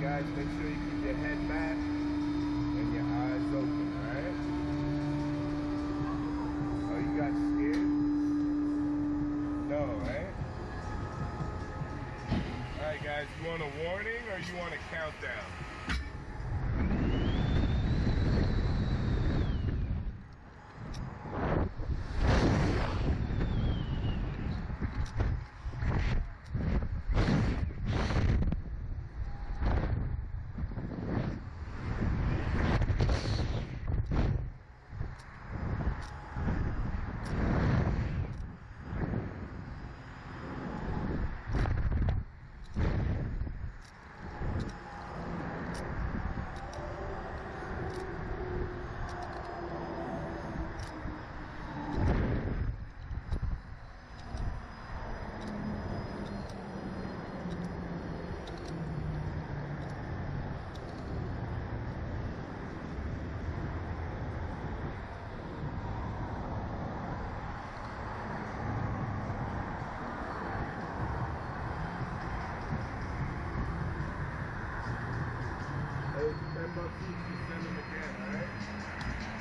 guys, make sure you keep your head back and your eyes open, alright? Oh, you got scared? No, right? Alright guys, you want a warning or you want a countdown? Bucks each, you send them again, alright?